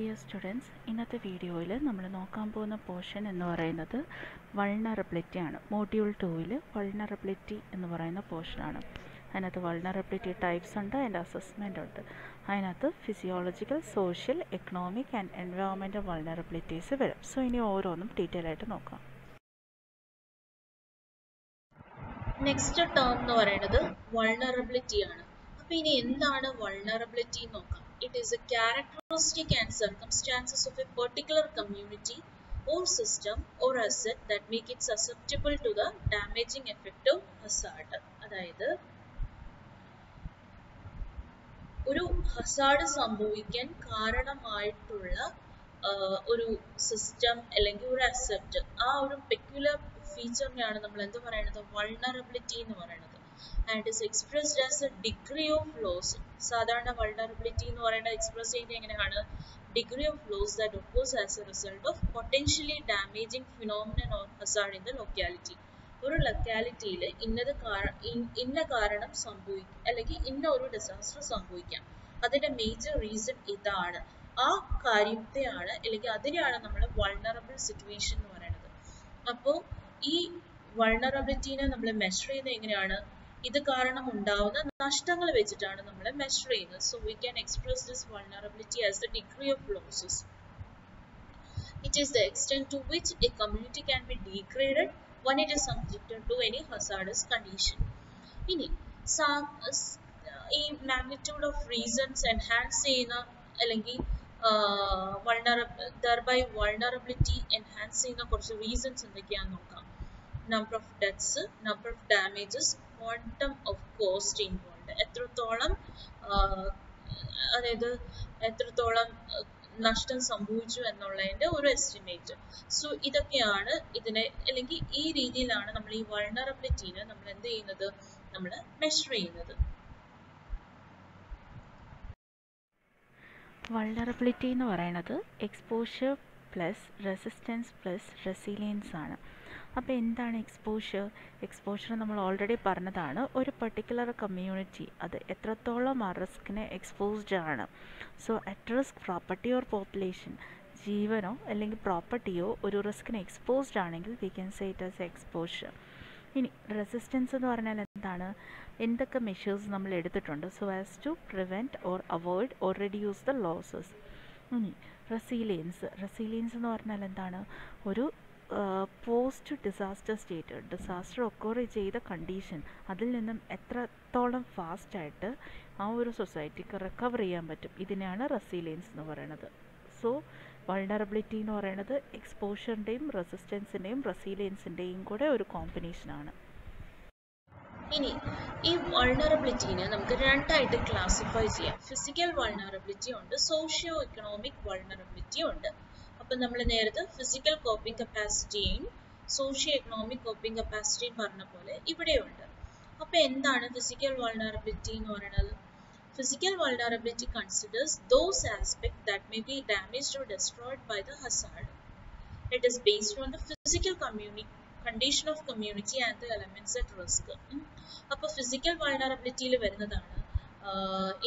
Dear students ഇന്നത്തെ വീഡിയോയിൽ നമ്മൾ നോക്കാൻ പോകുന്ന പോർഷൻ എന്ന് പറയുന്നത് വൾണറബിലിറ്റി ആണ്. മോഡ്യൂൾ ടൂവിൽ വൾണറബിലിറ്റി എന്ന് പറയുന്ന പോർഷനാണ് അതിനകത്ത് വൾണറബിലിറ്റി ടൈപ്സ് ഉണ്ട് അതിന്റെ അസസ്മെന്റ് ഉണ്ട്. അതിനകത്ത് ഫിസിയോളജിക്കൽ സോഷ്യൽ എക്കണോമിക് ആൻഡ് എൻവയോൺമെന്റൽ വൾണറബിലിറ്റീസ് വരും. സോ ഇനി ഓരോന്നും ഡീറ്റെയിൽ ആയിട്ട് നോക്കാം. നെക്സ്റ്റ് ടേം എന്ന് പറയുന്നത് വൾണറബിലിറ്റി ആണ്. അപ്പോൾ ഇനി എന്താണ് വൾണറബിലിറ്റി നോക്കാം. It is a characteristic and circumstances of a particular community or system or asset that make it susceptible to the damaging effect of hazard. അതായത് ഒരു ഹസാർഡ് സംഭവിക്കാൻ കാരണമായിട്ടുള്ള ഒരു സിസ്റ്റം അല്ലെങ്കിൽ ഒരു അസെപ്റ്റ് ആ ഒരു പെക്യുലർ ഫീച്ചറിനെയാണ് നമ്മൾ എന്ത് പറയുന്നത്? വൾണറബിലിറ്റി എന്ന് പറയുന്നത്. And is expressed as a degree of loss സാധാരണ വൾണറബിലിറ്റി എന്ന് പറയുന്നത് എക്സ്പ്രസ് ചെയ്യുന്നത് എങ്ങനെയാണ്? Degree of loss that occurs as a result of potentially damaging phenomenon or hazard in the locality ഒരു ലൊക്കാലിറ്റിയിൽ ഇന്നത് ഇന്ന കാരണം സംഭവിക്കും അല്ലെങ്കിൽ ഇന്ന ഒരു ഡിസാസ്റ്റർ സംഭവിക്കാം. അതിന്റെ മേജർ റീസൺ ഇതാണ്. ആ കാര്യത്തെയാണ് അല്ലെങ്കിൽ അതിനെയാണ് നമ്മൾ വൾണറബിൾ സിറ്റുവേഷൻ എന്ന് പറയുന്നത്. അപ്പോൾ ഈ വൾണറബിലിറ്റീനെ നമ്മൾ മെഷർ ചെയ്യുന്നത് എങ്ങനെയാണ്? ഇത് കാരണം ഉണ്ടാവുന്ന നഷ്ടങ്ങൾ വെച്ചിട്ടാണ് നമ്മൾ മെഷർ ചെയ്യുന്നത്. So we can express this vulnerability as the degree of losses it is the extend to which a community can be degraded one it is subjected to any hazardous condition ഇനി ഈ magnitude of reasons enhance ചെയ്യുന്ന അല്ലെങ്കിൽ ദർബൈ vulnerability enhance ചെയ്യുന്ന കുറച്ച് reasons എന്തൊക്കെയാണെന്ന് നോക്കാം. Number of deaths number of damages quantum of cost involve എത്രത്തോളം അതായത് എത്രത്തോളം നഷ്ടം സംഭവിച്ചു എന്നുള്ളതിന്റെ ഒരു എസ്റ്റിമേറ്റ് സോ ഇതൊക്കെയാണ് ഇതിനെ അല്ലെങ്കിൽ ഈ രീതിയിലാണ് നമ്മൾ ഈ വൾണറബിലിറ്റീനെ നമ്മൾ എന്ത് ചെയ്യുന്നത്? നമ്മൾ മെഷർ ചെയ്യുന്നത്. വൾണറബിലിറ്റി എന്ന് പറയുന്നത് exposure plus resistance plus resilience ആണ്. അപ്പോൾ എന്താണ് എക്സ്പോഷ്യർ എക്സ്പോഷ്യർ നമ്മൾ ഓൾറെഡി പറഞ്ഞതാണ്. ഒരു പർട്ടിക്കുലർ കമ്മ്യൂണിറ്റി അത് എത്രത്തോളം ആ റിസ്കിന് എക്സ്പോസ്ഡ് ആണ്. So at risk property or population ജീവനോ അല്ലെങ്കിൽ പ്രോപ്പർട്ടിയോ ഒരു റിസ്കിന് എക്സ്പോസ്ഡ് ആണെങ്കിൽ we can say it as exposure ഇനി റെസിസ്റ്റൻസ് എന്ന് പറഞ്ഞാൽ എന്താണ്? എന്തൊക്കെ മെഷേഴ്സ് നമ്മൾ എടുത്തിട്ടുണ്ട്? So as to prevent or avoid or reduce the losses ഇനി റെസീലിയൻസ്. റെസീലിയൻസ് എന്ന് പറഞ്ഞാൽ എന്താണ്? ഒരു post disaster state disaster occur ചെയ്ത കണ്ടീഷൻ അതിൽ നിന്നും എത്രത്തോളം ഫാസ്റ്റായിട്ട് ആ ഒരു സൊസൈറ്റിക്ക് റിക്കവർ ചെയ്യാൻ പറ്റും? ഇതിനെയാണ് റെസീലിയൻസ് എന്ന് പറയുന്നത്. സോ വൾണറബിലിറ്റി എന്ന് പറയുന്നത് എക്സ്പോഷറിന്റെയും റെസിസ്റ്റൻസിന്റെയും റെസീലിയൻസിന്റെയും കൂടെ ഒരു കോമ്പിനേഷനാണ് ഇനി ഈ വൾണറബിലിറ്റീനെ നമുക്ക് രണ്ടായിട്ട് ക്ലാസിഫൈ ചെയ്യാം. ഫിസിക്കൽ വൾണറബിലിറ്റി ഉണ്ട് സോഷ്യോ ഇക്കണോമിക് വൾണറബിലിറ്റി ഉണ്ട്. അപ്പം നമ്മൾ നേരത്തെ ഫിസിക്കൽ കോപ്പിംഗ് കപ്പാസിറ്റിയും സോഷ്യോ ഇക്കണോമിക് കോപ്പിംഗ് കപ്പാസിറ്റിയും പറഞ്ഞ പോലെ ഇവിടെയുണ്ട് അപ്പൊ എന്താണ് ഫിസിക്കൽ വൾണറബിലിറ്റി എന്ന് പറയുന്നത്? Physical vulnerability considers those aspect that may be damaged or destroyed by the hazard it is based on the physical community condition of community and the elements at risk അപ്പൊ physical വൾണറബിലിറ്റിയിൽ വരുന്നതാണ്.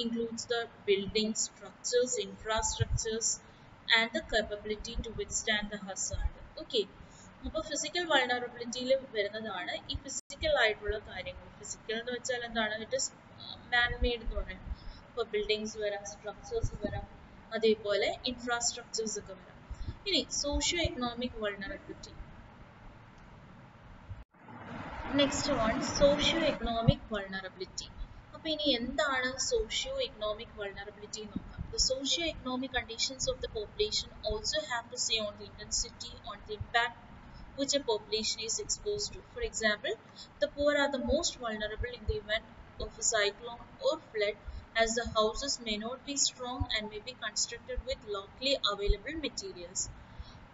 Includes the building structures infrastructures and the capability to withstand the hazard. Okay അപ്പോൾ physical വൾണറബിലിറ്റിയിൽ വരുന്നതാണ്. ഈ physical ആയിട്ടുള്ള കാര്യങ്ങൾ physical എന്ന് വെച്ചാൽ എന്താണ്? ഇറ്റ് ഇസ് മാൻ മെയ്ഡ് എന്ന് പറയുന്നത് ഇപ്പോൾ ബിൽഡിങ്സ് വരാം സ്ട്രക്ചേഴ്സ് വരാം അതേപോലെ ഇൻഫ്രാസ്ട്രക്ചേഴ്സ് ഒക്കെ വരാം. ഇനി socio economic vulnerability Next one socio economic vulnerability അപ്പൊ ഇനി എന്താണ് സോഷ്യോ എക്കണോമിക് വൾണറബിലിറ്റി നോക്കാം the socio-economic conditions of the population also have to say on the intensity, on the impact which a population is exposed to. For example, the poor are the most vulnerable in the event of a cyclone or flood as the houses may not be strong and may be constructed with locally available materials.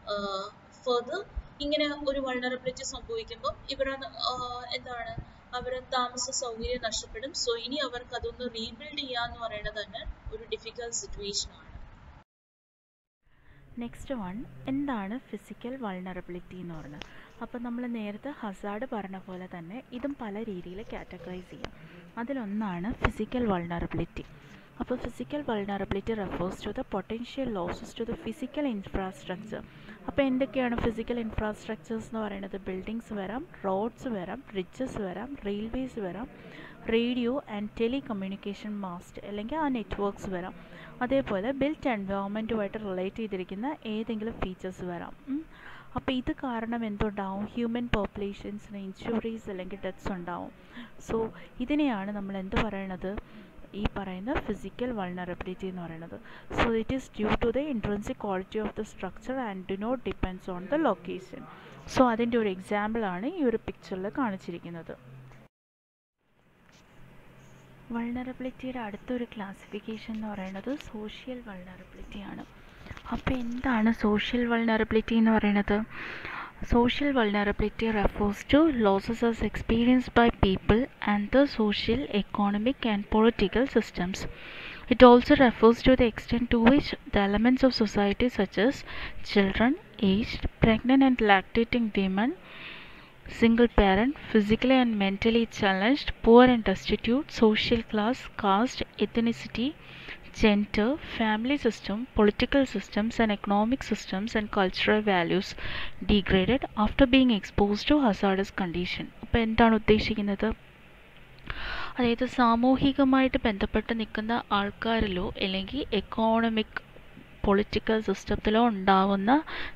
Uh, further, ഇങ്ങനെ ഒരു vulnerability സംഭവിക്കുമ്പോൾ ഇവിടെ എന്താണ് അവരെ താമസ സൗകര്യം നഷ്ടപ്പെടും. So ഇനി അവർക്ക് അതൊന്ന് റീബിൽഡ് ചെയ്യാന്ന് പറയുന്നത് തന്നെ ഒരു ഡിഫിക്കൽട്ട് സിറ്റുവേഷൻ ആണ്. നെക്സ്റ്റ് വൺ എന്താണ് ഫിസിക്കൽ വൾണറബിലിറ്റി എന്ന് പറയുന്നത്? അപ്പോൾ നമ്മൾ നേരത്തെ ഹസാഡ് പറഞ്ഞ പോലെ തന്നെ ഇതും പല രീതിയിൽ കാറ്റഗറൈസ് ചെയ്യാം. അതിലൊന്നാണ് ഫിസിക്കൽ വൾണറബിലിറ്റി അപ്പോൾ physical vulnerability refers to the potential losses to the physical infrastructure അപ്പോൾ എന്തൊക്കെയാണ് ഫിസിക്കൽ ഇൻഫ്രാസ്ട്രക്ചേഴ്സ് എന്ന് പറയുന്നത്? ബിൽഡിങ്സ് വരാം റോഡ്സ് വരാം ബ്രിഡ്ജസ് വരാം റെയിൽവേസ് വരാം റേഡിയോ ആൻഡ് ടെലികമ്മ്യൂണിക്കേഷൻ മാസ്റ്റ് അല്ലെങ്കിൽ ആ നെറ്റ്വർക്ക്സ് വരാം. അതേപോലെ ബിൽറ്റ് എൻവയോൺമെന്റുമായിട്ട് റിലേറ്റ് ചെയ്തിരിക്കുന്ന ഏതെങ്കിലും ഫീച്ചേഴ്സ് വരാം. അപ്പോൾ ഇത് കാരണം എന്തുണ്ടാവും? ഹ്യൂമൻ പോപ്പുലേഷൻസിന് ഇൻഷുറീസ് അല്ലെങ്കിൽ ഡെത്ത്സ് ഉണ്ടാവും. സോ ഇതിനെയാണ് നമ്മൾ എന്ത് പറയണത്? ഈ പറയുന്ന ഫിസിക്കൽ വൾണറബിലിറ്റി എന്ന് പറയുന്നത്. So it is due to the intrinsic quality of the structure and do not depends on the location so അതിന്റെ ഒരു എക്സാമ്പിളാണ് ഈ ഒരു പിക്ചറിൽ കാണിച്ചിരിക്കുന്നത്. വൾണറബിലിറ്റിയുടെ അടുത്തൊരു ക്ലാസിഫിക്കേഷൻ എന്ന് പറയുന്നത് സോഷ്യൽ വൾണറബിലിറ്റിയാണ് അപ്പോൾ എന്താണ് സോഷ്യൽ വൾണറബിലിറ്റി എന്ന് പറയുന്നത്? Social vulnerability refers to losses as experienced by people and the social, economic, and political systems. It also refers to the extent to which the elements of society, such as children, aged, pregnant, and lactating women, single parent, physically and mentally challenged, poor and destitute, social class, caste, ethnicity, gender, family system, political systems and economic systems and cultural values degraded after being exposed to hazardous condition. അപ്പോൾ എന്താണ് ഉദ്ദേശിക്കുന്നത്? അതായത് സാമൂഹികമായിട്ട് ബന്ധപ്പെട്ട് നിൽക്കുന്ന ആൾക്കാരിലോ അല്ലെങ്കിൽ economic political സിസ്റ്റത്തിലോ ഉണ്ടാവുന്ന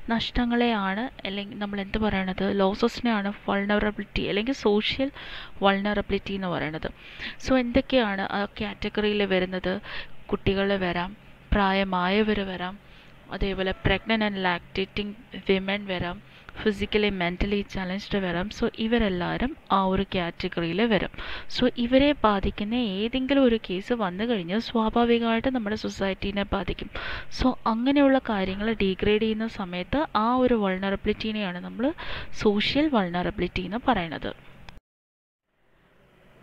നഷ്ടങ്ങളെയാണ് അല്ലെങ്കിൽ നമ്മൾ എന്ത് പറയണത്? ലോസസിനെയാണ് വൾണറബിലിറ്റി അല്ലെങ്കിൽ സോഷ്യൽ വൾണറബിലിറ്റി എന്ന് പറയുന്നത് സോ എന്തൊക്കെയാണ് ആ കാറ്റഗറിയിൽ വരുന്നത്? കുട്ടികൾ വരാം പ്രായമായവർ വരാം അതേപോലെ പ്രഗ്നന്റ് ആൻഡ് ലാക്ടേറ്റിംഗ് വിമൻ വരാം ഫിസിക്കലി മെന്റലി ചലഞ്ച്ഡ് വരാം. സോ ഇവരെല്ലാവരും ആ ഒരു കാറ്റഗറിയിൽ വരും. സോ ഇവരെ ബാധിക്കുന്ന ഏതെങ്കിലും ഒരു കേസ് വന്നു കഴിഞ്ഞാൽ സ്വാഭാവികമായിട്ട് നമ്മുടെ സൊസൈറ്റീനെ ബാധിക്കും. സോ അങ്ങനെയുള്ള കാര്യങ്ങൾ ഡീഗ്രേഡ് ചെയ്യുന്ന സമയത്ത് ആ ഒരു വൾണറബിലിറ്റീനെയാണ് നമ്മൾ സോഷ്യൽ വൾണറബിലിറ്റി എന്ന് പറയുന്നത്.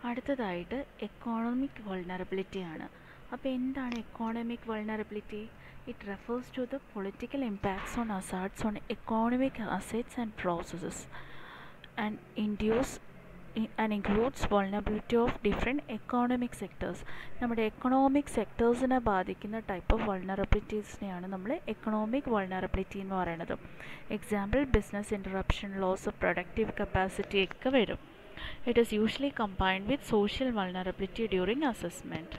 അടുത്തതായിട്ട് എക്കോണമിക് വൾണറബിലിറ്റി ആണ്. അപ്പോൾ എന്താണ് economic vulnerability it refers to the political impacts on hazards on economic assets and processes and induce and includes vulnerability of different economic sectors നമ്മുടെ എക്കണോമിക് സെക്ടേഴ്സിനെ ബാധിക്കുന്ന ടൈപ്പ് ഓഫ് വൾണറബിലിറ്റീസിനെയാണ് നമ്മൾ എക്കണോമിക് വൾണറബിലിറ്റി എന്ന് പറയുന്നത്. Example business interruption loss of productive capacity ഒക്കെ വരും. It is usually combined with social vulnerability during assessment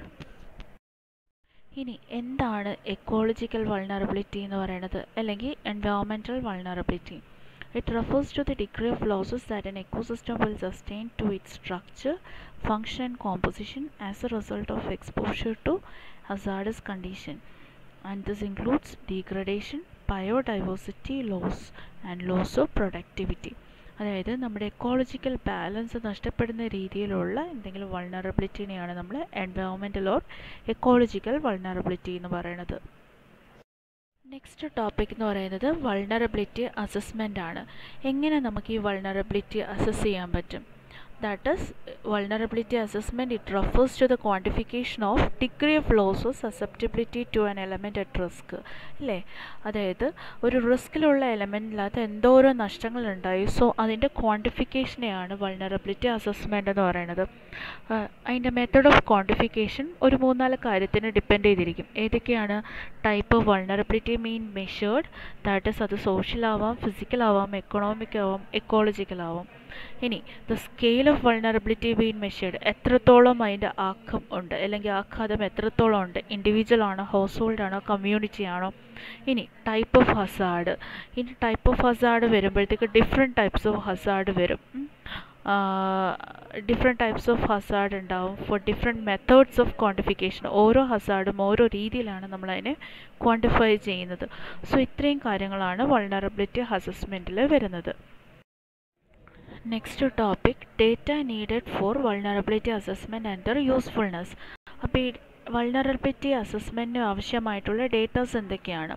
ഇനി എന്താണ് എക്കോളജിക്കൽ വൾണറബിലിറ്റി എന്ന് പറയുന്നത്? അല്ലെങ്കിൽ എൻവയോൺമെന്റൽ vulnerability it refers to the degree of losses that an ecosystem will sustain to it structure function and composition as a result of exposure to hazardous condition and this includes degradation biodiversity loss and loss of productivity അതായത് നമ്മുടെ ecological balance നഷ്ടപ്പെടുന്ന രീതിയിലുള്ള എന്തെങ്കിലും വൾണറബിലിറ്റിനെയാണ് നമ്മൾ എൻവയോൺമെന്റൽ or ecological vulnerability എന്ന് പറയുന്നത്. Next topic എന്ന് പറയുന്നത് വൾണറബിലിറ്റി അസസ്മെന്റ് ആണ്. എങ്ങനെ നമുക്ക് ഈ വൾണറബിലിറ്റി അസസ് ചെയ്യാൻ പറ്റും? That is vulnerability assessment it refers to the quantification of degree of loss or susceptibility to an element at risk അല്ലേ അതായത് ഒരു റിസ്കിലുള്ള എലമെന്റിനകത്ത് എന്തോരോ നഷ്ടങ്ങൾ ഉണ്ടായി സോ അതിന്റെ ക്വാണ്ടിഫിക്കേഷനെയാണ് വൾണറബിലിറ്റി അസസ്മെന്റ് എന്ന് പറയുന്നത്. അതിന്റെ മെത്തഡ് ഓഫ് ക്വാണ്ടിഫിക്കേഷൻ ഒരു മൂന്നാൽ കാര്യത്തിന് ഡിപ്പെൻഡ് ചെയ്തിരിക്കും. ഏതൊക്കെയാണ്? Type of vulnerability mean measured that is അത് സോഷ്യൽ ആവാം ഫിസിക്കൽ ആവാം എക്കണോമിക് ആവാം എക്കോളജിക്കൽ ആവാം. ഇനി the scale of vulnerability been measured എത്രത്തോളം അതിന്റെ ആക്കം ഉണ്ട്? അല്ലെങ്കിൽ ആഘാതം എത്രത്തോളം ഉണ്ട്? ഇൻഡിവിജ്വൽ ആണോ ഹൗസ് ഹോൾഡ് ആണോ കമ്മ്യൂണിറ്റി ആണോ? ഇനി ടൈപ്പ് ഓഫ് ഹസാഡ് ഇനി ടൈപ്പ് ഓഫ് ഹസാഡ് വരുമ്പോഴത്തേക്ക് ഡിഫറെന്റ് ടൈപ്സ് ഓഫ് ഹസാഡ് വരും. ഡിഫറെന്റ് ടൈപ്സ് ഓഫ് ഹസാഡ് ഉണ്ടാവും. For different methods of quantification ഓരോ ഹസാഡും ഓരോ രീതിയിലാണ് നമ്മളതിനെ ക്വാണ്ടിഫൈ ചെയ്യുന്നത്. സോ ഇത്രയും കാര്യങ്ങളാണ് വൾണറബിലിറ്റി അസസ്മെന്റിൽ വരുന്നത്. Next topic data needed for vulnerability assessment and their usefulness അപ്പോൾ ഈ വൾണറബിലിറ്റി അസസ്മെന്റിന് ആവശ്യമായിട്ടുള്ള ഡേറ്റാസ് എന്തൊക്കെയാണ്?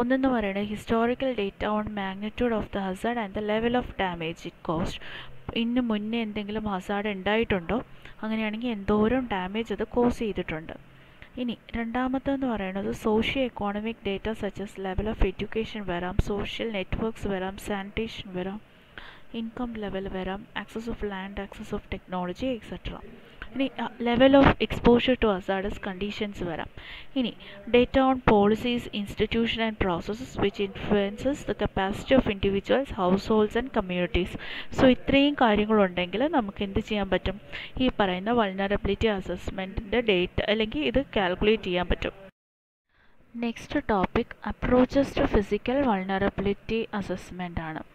ഒന്നെന്ന് പറയുന്നത് historical data on magnitude of the hazard and the level of damage it cost ഇന്ന് മുന്നേ എന്തെങ്കിലും ഹസാർഡ് ഉണ്ടായിട്ടുണ്ടോ? അങ്ങനെയാണെങ്കിൽ എന്തോരം ഡാമേജ് അത് കോസ് ചെയ്തിട്ടുണ്ട്? ഇനി രണ്ടാമത്തെന്ന് പറയുന്നത് socio economic data such as level of education വരാം സോഷ്യൽ നെറ്റ്വർക്ക്സ് വരാം സാനിറ്റേഷൻ വരാം. ഇൻകം ലെവൽ വരാം access of land access of technology etcetera ഇനി level of exposure to hazardous conditions വരാം. ഇനി data on policies institution and processes which influences the capacity of individuals households and communities so ഇത്രയും കാര്യങ്ങളുണ്ടെങ്കിൽ നമുക്ക് എന്ത് ചെയ്യാൻ പറ്റും? ഈ പറയുന്ന വൾനറബിലിറ്റി അസസ്മെന്റിന്റെ ഡേറ്റ് അല്ലെങ്കിൽ ഇത് കാൽക്കുലേറ്റ് ചെയ്യാൻ പറ്റും. Next topic approaches to physical vulnerability assessment ആണ്.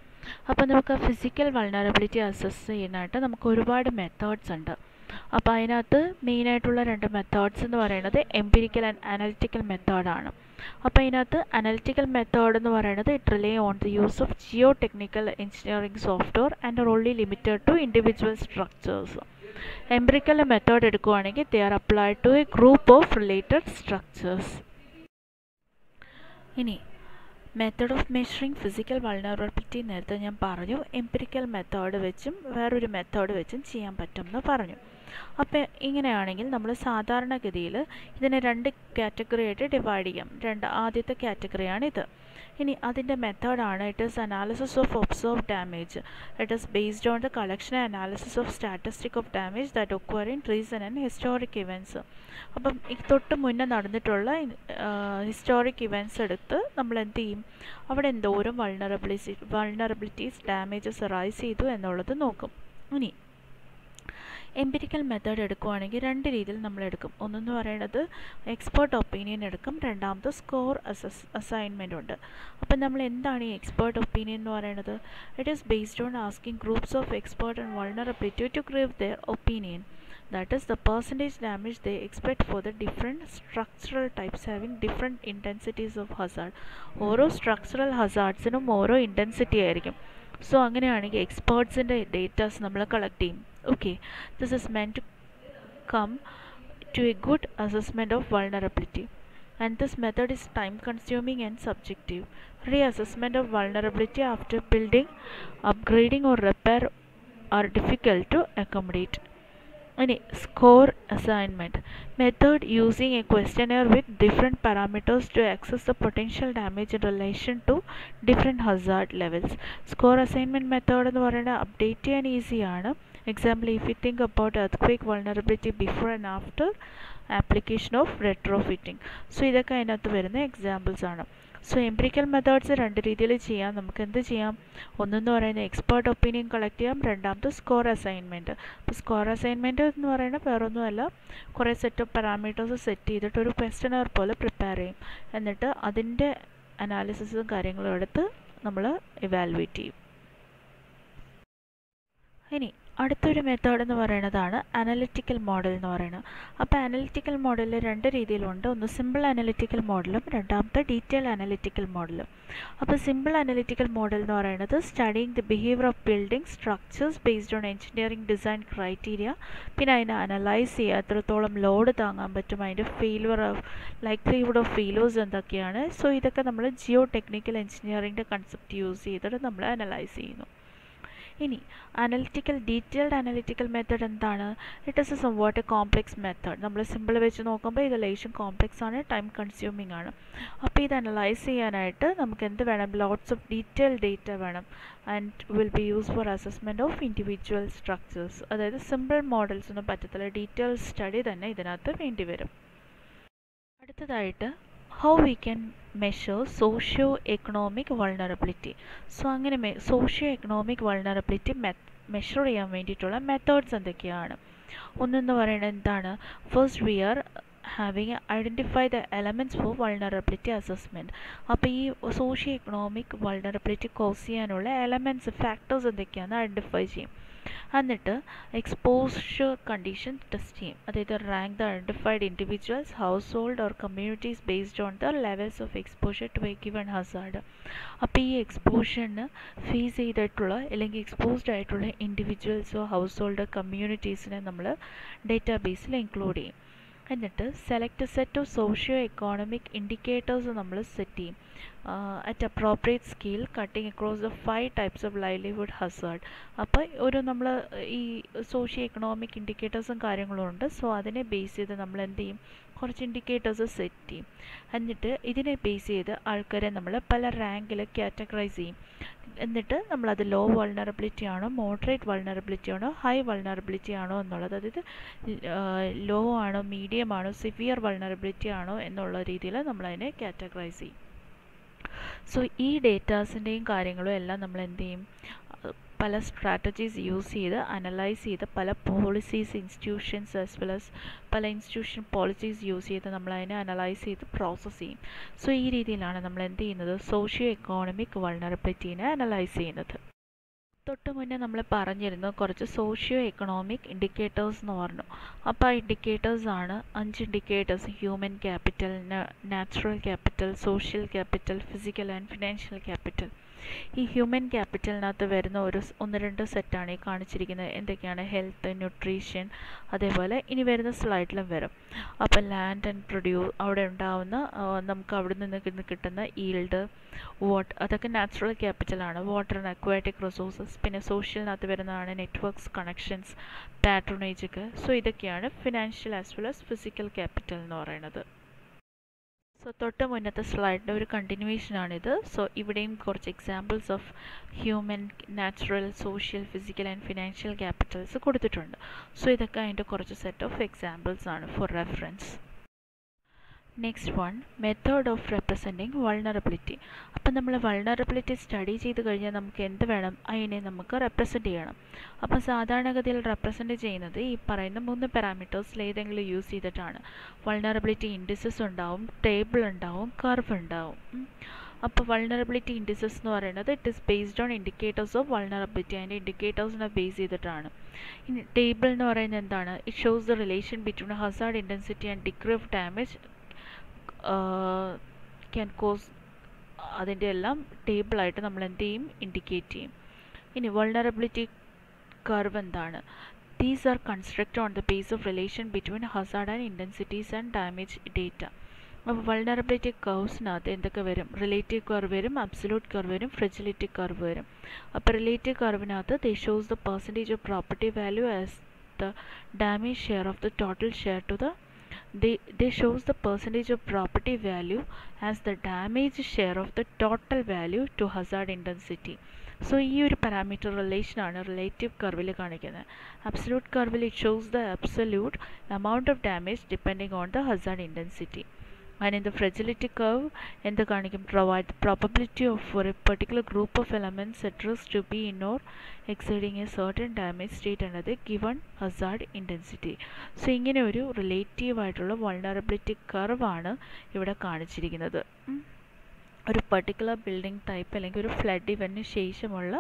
അപ്പോൾ നമുക്ക് ഫിസിക്കൽ വൾണറബിലിറ്റി അസസ് ചെയ്യാനായിട്ട് നമുക്ക് ഒരുപാട് മെത്തേഡ്സ് ഉണ്ട്. അപ്പോൾ അതിനകത്ത് മെയിനായിട്ടുള്ള രണ്ട് മെത്തേഡ്സ് എന്ന് പറയുന്നത് എംപിരിക്കൽ ആൻഡ് അനലിറ്റിക്കൽ മെത്തേഡാണ് അപ്പോൾ ഇതിനകത്ത് അനലിറ്റിക്കൽ മെത്തേഡ് എന്ന് പറയുന്നത് it rely on the use of geotechnical engineering software and only limited to individual structures empirical method എടുക്കുകയാണെങ്കിൽ they are applied to a group of related structures ഇനി method of measuring physical vulnerability നേരത്തെ ഞാൻ പറഞ്ഞു empirical method വെച്ചും വേറൊരു method വെച്ചും ചെയ്യാൻ പറ്റും എന്ന് പറഞ്ഞു. അപ്പോൾ ഇങ്ങനെയാണെങ്കിൽ നമ്മൾ സാധാരണഗതിയിൽ ഇതിനെ രണ്ട് കാറ്റഗറി ആയിട്ട് ഡിവൈഡ് ചെയ്യാം. രണ്ട് ആദ്യത്തെ കാറ്റഗറിയാണ് ഇത് ഇനി അതിന്റെ മെത്തേഡാണ് it is analysis of observe damage it is based on the collection analysis of statistic of damage that occur in reason and historic events അപ്പം ഈ തൊട്ട് മുന്നേ നടന്നിട്ടുള്ള ഹിസ്റ്റോറിക് ഇവന്റ്സ് എടുത്ത് നമ്മൾ എന്ത് ചെയ്യും? അവിടെ എന്തോരം വൾണറബിലിറ്റി വൾണറബിലിറ്റീസ് ഡാമേജസ് റൈസ് ചെയ്തു എന്നുള്ളത് നോക്കും. ഇനി എംപിരിക്കൽ മെത്തേഡ് എടുക്കുവാണെങ്കിൽ രണ്ട് രീതിയിൽ നമ്മൾ എടുക്കും. ഒന്നെന്ന് പറയുന്നത് എക്സ്പേർട്ട് ഒപ്പീനിയൻ എടുക്കും. രണ്ടാമത് സ്കോർ അസസ് അസൈൻമെന്റ് ഉണ്ട്. അപ്പം നമ്മൾ എന്താണ് ഈ എക്സ്പേർട്ട് ഒപ്പീനിയൻ എന്ന് പറയുന്നത് it is based on asking groups of expert and vulnerability to give their opinion that is the percentage damage they expect for the different structural types having different intensities of hazard. ഓരോ structural ഹസാർഡ്സിനും ഓരോ intensity ആയിരിക്കും. So അങ്ങനെയാണെങ്കിൽ എക്സ്പേർട്സിന്റെ datas നമ്മൾ collect ചെയ്യും. Okay this is meant to come to a good assessment of vulnerability and this method is time consuming and subjective. Reassessment of vulnerability after building, upgrading or repair are difficult to accommodate. Any score assignment method using a questionnaire with different parameters to access the potential damage in relation to different hazard levels. Score assignment method എന്ന് പറയുന്നത് update ചെയ്യാൻ ഈസിയാണ് example if you think about earthquake vulnerability before and after application of retrofitting. So ഇതൊക്കെ അതിനകത്ത് വരുന്ന examples ആണ്. So empirical methods രണ്ട് രീതിയിൽ ചെയ്യാം. നമുക്ക് എന്ത് ചെയ്യാം? ഒന്നെന്ന് പറയുന്നത് എക്സ്പേർട്ട് ഒപ്പീനിയൻ കളക്ട് ചെയ്യാം. രണ്ടാമത് സ്കോർ അസൈൻമെന്റ് അപ്പോൾ സ്കോർ അസൈൻമെന്റ് എന്ന് പറയുന്നത് വേറൊന്നുമല്ല. കുറേ സെറ്റ് ഓഫ് പാരാമീറ്റേഴ്സ് സെറ്റ് ചെയ്തിട്ട് ഒരു ക്വസ്റ്റനർ പോലെ പ്രിപ്പയർ ചെയ്യും. എന്നിട്ട് അതിന്റെ അനാലിസിസും കാര്യങ്ങളും എടുത്ത് നമ്മൾ ഇവാലുവേറ്റ് ചെയ്യും. ഇനി അടുത്തൊരു മെത്തേഡ് എന്ന് പറയുന്നതാണ് അനലിറ്റിക്കൽ മോഡൽ എന്ന് പറയുന്നത്. അപ്പോൾ അനലിറ്റിക്കൽ മോഡലിൽ രണ്ട് രീതിയിലുണ്ട്. ഒന്ന് സിമ്പിൾ അനലിറ്റിക്കൽ മോഡലും രണ്ടാമത്തെ ഡീറ്റെയിൽ അനലിറ്റിക്കൽ മോഡലും അപ്പോൾ സിമ്പിൾ അനലിറ്റിക്കൽ മോഡൽ എന്ന് പറയുന്നത് studying the behaviour of building structures based on engineering design criteria പിന്നെ അതിനെ അനലൈസ് ചെയ്യുക. എത്രത്തോളം ലോഡ് താങ്ങാൻ പറ്റും. അതിന്റെ failure of likelihood of failures എന്തൊക്കെയാണ്. സോ ഇതൊക്കെ നമ്മൾ ജിയോ ടെക്നിക്കൽ എഞ്ചിനീയറിംഗിന്റെ കൺസെപ്റ്റ് യൂസ് ചെയ്തിട്ട് നമ്മൾ അനലൈസ് ചെയ്യുന്നു. ഇനി അനലിറ്റിക്കൽ ഡീറ്റെയിൽഡ് അനലിറ്റിക്കൽ മെത്തേഡ് എന്താണ്? It is a somewhat a complex method നമ്മൾ സിമ്പിൾ വെച്ച് നോക്കുമ്പോൾ ഇത് ലേശം കോംപ്ലക്സ് ആണ് ടൈം കൺസ്യൂമിംഗ് ആണ്. അപ്പോൾ ഇത് അനലൈസ് ചെയ്യാനായിട്ട് നമുക്ക് എന്ത് വേണം? ലോട്ട്സ് ഓഫ് ഡീറ്റെയിൽ ഡേറ്റ വേണം. And will be use for assessment of individual structures അതായത് സിമ്പിൾ മോഡൽസ് ഒന്നും പറ്റത്തില്ല. ഡീറ്റെയിൽ സ്റ്റഡി തന്നെ ഇതിനകത്ത് വേണ്ടി വരും. അടുത്തതായിട്ട് how we can measure socio economic vulnerability so അങ്ങനെ സോഷ്യോ എക്കണോമിക് വൾണറബിലിറ്റി മെഷർ ചെയ്യാൻ വേണ്ടിയിട്ടുള്ള മെത്തേഡ്സ് എന്തൊക്കെയാണ്? ഒന്നെന്ന് പറയുന്നത് എന്താണ്? First we are having identify the elements for vulnerability assessment അപ്പോൾ ഈ സോഷ്യോ എക്കണോമിക് വൾണറബിലിറ്റി കോസ് ചെയ്യാനുള്ള എലമെന്റ്സ് ഫാക്ടേഴ്സ് എന്തൊക്കെയാണെന്ന് ഐഡന്റിഫൈ ചെയ്യും. എന്നിട്ട് എക്സ്പോഷർ കണ്ടീഷൻ ടെസ്റ്റ് ചെയ്യും. അതായത് rank the identified individuals household or communities based on the levels of exposure to a given hazard അപ്പോൾ ഈ എക്സ്പോഷറിന് ഫേസ് ചെയ്തിട്ടുള്ള അല്ലെങ്കിൽ എക്സ്പോസ്ഡ് ആയിട്ടുള്ള ഇൻഡിവിജ്വൽസോ ഹൗസ് ഹോൾഡ് കമ്മ്യൂണിറ്റീസിനെ നമ്മൾ ഡേറ്റാബേസിൽ ഇൻക്ലൂഡ് ചെയ്യും. എന്നിട്ട് select set of socio economic indicators നമ്മൾ സെറ്റ് ചെയ്യും. At appropriate scale cutting across the five types of livelihood hazard. അപ്പോൾ ഒരു നമ്മൾ ഈ സോഷ്യോ എക്കണോമിക് ഇൻഡിക്കേറ്റേഴ്സും കാര്യങ്ങളും ഉണ്ട്. സോ അതിനെ ബേസ് ചെയ്ത് നമ്മൾ എന്ത് ചെയ്യും? കുറച്ച് ഇൻഡിക്കേറ്റേഴ്സ് സെറ്റ് ചെയ്യും. എന്നിട്ട് ഇതിനെ ബേസ് ചെയ്ത് ആൾക്കാരെ നമ്മൾ പല റാങ്കിൽ കാറ്റഗറൈസ് ചെയ്യും. എന്നിട്ട് നമ്മളത് ലോ വൾണറബിലിറ്റി ആണോ മോഡറേറ്റ് വൾണറബിലിറ്റി ആണോ ഹൈ വൾണറബിലിറ്റി ആണോ എന്നുള്ളത് അതായത് ലോ ആണോ മീഡിയം ആണോ സിവിയർ വൾണറബിലിറ്റി ആണോ എന്നുള്ള രീതിയിൽ നമ്മളതിനെ കാറ്റഗറൈസ് ചെയ്യും. സോ ഈ ഡേറ്റാസിന്റെയും കാര്യങ്ങളും എല്ലാം നമ്മൾ എന്ത് ചെയ്യും? പല സ്ട്രാറ്റജീസ് യൂസ് ചെയ്ത് അനലൈസ് ചെയ്ത് പല policies institutions as well as പല ഇൻസ്റ്റിറ്റ്യൂഷൻ പോളിസീസ് യൂസ് ചെയ്ത് നമ്മൾ അതിനെ അനലൈസ് ചെയ്ത് പ്രോസസ്സ് ചെയ്യും. സോ ഈ രീതിയിലാണ് നമ്മൾ എന്ത് ചെയ്യുന്നത്? സോഷ്യോ എക്കോണമിക് വൾണറബിലിറ്റീനെ അനലൈസ് ചെയ്യുന്നത്. തൊട്ട് മുന്നേ നമ്മൾ പറഞ്ഞിരുന്നു കുറച്ച് സോഷ്യോ എക്കണോമിക് ഇൻഡിക്കേറ്റേഴ്സ് എന്ന് പറഞ്ഞു. അപ്പോൾ ആ ഇൻഡിക്കേറ്റേഴ്സ് ആണ് അഞ്ച് indicators human capital natural capital social capital physical and financial capital ഈ ഹ്യൂമൻ ക്യാപിറ്റലിനകത്ത് വരുന്ന ഒരു ഒന്ന് രണ്ട് സെറ്റാണ് ഈ കാണിച്ചിരിക്കുന്നത്. എന്തൊക്കെയാണ്? ഹെൽത്ത് ന്യൂട്രീഷൻ അതേപോലെ ഇനി വരുന്ന സ്ലൈഡിലും വരും. അപ്പോൾ ലാൻഡ് ആൻഡ് പ്രൊഡ്യൂ അവിടെ ഉണ്ടാവുന്ന നമുക്ക് അവിടെ നിന്ന് കിട്ടുന്ന ഈൽഡ് വാട്ട് അതൊക്കെ നാച്ചുറൽ ക്യാപിറ്റലാണ് വാട്ടർ ആൻഡ് അക്വാറ്റിക് റിസോഴ്സസ് പിന്നെ സോഷ്യലിനകത്ത് വരുന്നതാണ് നെറ്റ്വർക്ക്സ് കണക്ഷൻസ് പാട്രണേജ് ഒക്കെ. സോ ഇതൊക്കെയാണ് financial as well as physical capital എന്ന് പറയുന്നത്. സോ തൊട്ട് മുന്നത്തെ സ്ലൈഡിന്റെ ഒരു കണ്ടിന്യൂവേഷനാണിത് സോ ഇവിടെയും കുറച്ച് examples of human natural social physical and financial capitals കൊടുത്തിട്ടുണ്ട്. സോ ഇതൊക്കെ അതിന്റെ കുറച്ച് സെറ്റ് ഓഫ് എക്സാമ്പിൾസ് ആണ് for reference next one method of representing vulnerability അപ്പം നമ്മൾ വൾണറബിലിറ്റി സ്റ്റഡി ചെയ്ത് കഴിഞ്ഞാൽ നമുക്ക് എന്ത് വേണം? അതിനെ നമുക്ക് റെപ്രസെന്റ് ചെയ്യണം. അപ്പം സാധാരണഗതിയിൽ റെപ്രസെന്റ് ചെയ്യുന്നത് ഈ പറയുന്ന മൂന്ന് പാരാമീറ്റേഴ്സിൽ ഏതെങ്കിലും യൂസ് ചെയ്തിട്ടാണ്. വൾണറബിലിറ്റി ഇൻഡിസസ് ഉണ്ടാവും ടേബിൾ ഉണ്ടാവും കർവ് ഉണ്ടാവും. അപ്പോൾ വൾണറബിലിറ്റി ഇൻഡിസസ് എന്ന് പറയുന്നത് it is based on indicators of vulnerability അതിന്റെ ഇൻഡിക്കേറ്റേഴ്സിനെ ബേസ് ചെയ്തിട്ടാണ്. ടേബിൾ എന്ന് പറയുന്നത് എന്താണ്? It shows the relation between hazard intensity and degree of damage can cause അതിന്റെ എല്ലാം ടേബിളായിട്ട് നമ്മൾ എന്ത് ചെയ്യും? ഇൻഡിക്കേറ്റ് ചെയ്യും. ഇനി വൾണറബിലിറ്റി കർവ് എന്താണ്? These are construct on the base of relation between hazard and intensities and damage data അപ്പോൾ വൾണറബിലിറ്റി കർവ്സിനകത്ത് എന്തൊക്കെ വരും? റിലേറ്റീവ് കർവ് വരും അബ്സലൂട്ട് കർവ് വരും ഫ്രിജിലിറ്റി കർവ് വരും. അപ്പോൾ relative കർവിനകത്ത് they shows the percentage of property value as the damage share of the total share to the they they shows the percentage of property value as the damage share of the total value to hazard intensity so ഈ ഒരു parameter relation ആണ് relative കർവിൽ കാണിക്കുന്നത് absolute കർവിൽ it shows the absolute amount of damage depending on the hazard intensity And in the fragility curve എന്ത് കാണിക്കും provide probability of for a particular group of elements address to be in or exceeding a certain damage state എന്നത് given hazard intensity so ഇങ്ങനെ ഒരു relative ആയിട്ടുള്ള vulnerability കർവാണ് ഇവിടെ കാണിച്ചിരിക്കുന്നത്. ഒരു particular building type അല്ലെങ്കിൽ ഒരു ഫ്ലഡ് ഇവന്റിന് ശേഷമുള്ള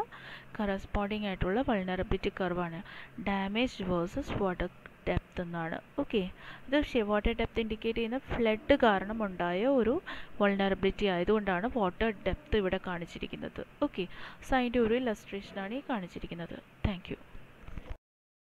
കറസ്പോണ്ടിങ് ആയിട്ടുള്ള വൾണറബിലിറ്റി കർവാണ് ഡാമേജ് വേഴ്സസ് വാട്ടർ ഡെപ്ത് എന്നാണ്. ഓക്കെ ഇത് വാട്ടർ ഡെപ്ത് ഇൻഡിക്കേറ്റ് ചെയ്യുന്ന ഫ്ലഡ് കാരണം ഉണ്ടായ ഒരു വൾണറബിലിറ്റി ആയതുകൊണ്ടാണ് വാട്ടർ ഡെപ്ത് ഇവിടെ കാണിച്ചിരിക്കുന്നത്. ഓക്കെ സോ അതിന്റെ ഒരു ഇലസ്ട്രേഷനാണ് ഈ കാണിച്ചിരിക്കുന്നത്. താങ്ക്